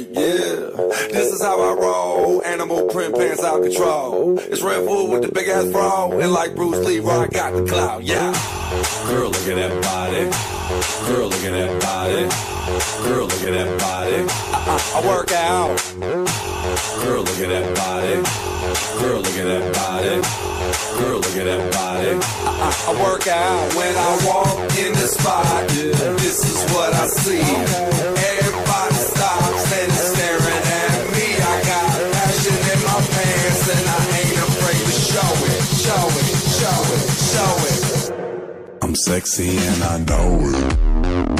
yeah. This is how I roll. Animal print pants out control. It's Redfoo with the big ass bra. And like Bruce Lee, I got the clout, yeah. Girl, look at that body. Girl, look at that body. Girl, look at that body. I, I, I work out. Girl, look at that body. Girl, look at that body. Girl, look at that body. I, I, I work out when I walk in the sexy and I know it.